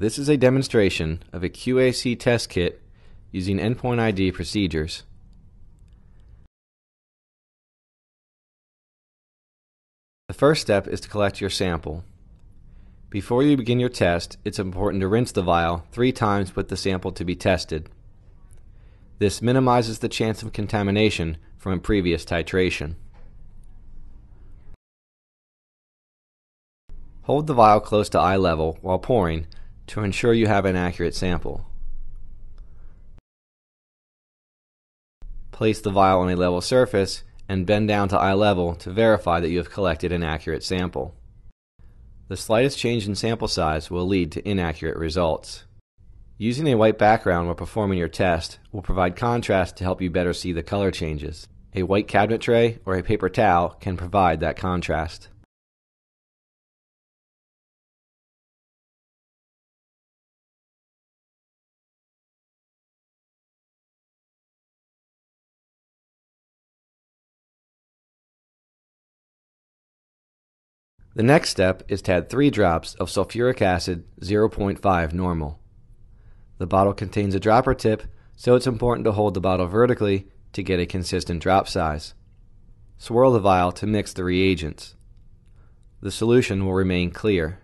This is a demonstration of a QAC test kit using endpoint ID procedures. The first step is to collect your sample. Before you begin your test, it's important to rinse the vial three times with the sample to be tested. This minimizes the chance of contamination from a previous titration. Hold the vial close to eye level while pouring to ensure you have an accurate sample. Place the vial on a level surface and bend down to eye level to verify that you have collected an accurate sample. The slightest change in sample size will lead to inaccurate results. Using a white background while performing your test will provide contrast to help you better see the color changes. A white cabinet tray or a paper towel can provide that contrast. The next step is to add 3 drops of sulfuric acid 0.5 normal. The bottle contains a dropper tip, so it's important to hold the bottle vertically to get a consistent drop size. Swirl the vial to mix the reagents. The solution will remain clear.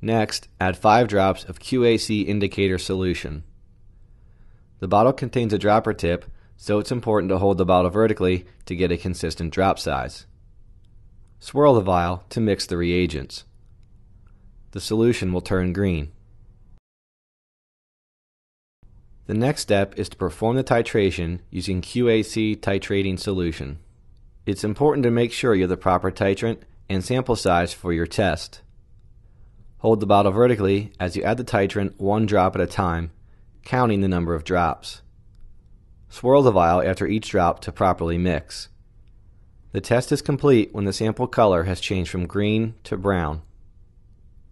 Next, add 5 drops of QAC indicator solution. The bottle contains a dropper tip, so it's important to hold the bottle vertically to get a consistent drop size. Swirl the vial to mix the reagents. The solution will turn green. The next step is to perform the titration using QAC titrating solution. It's important to make sure you have the proper titrant and sample size for your test. Hold the bottle vertically as you add the titrant one drop at a time, counting the number of drops. Swirl the vial after each drop to properly mix. The test is complete when the sample color has changed from green to brown.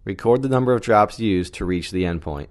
Record the number of drops used to reach the endpoint.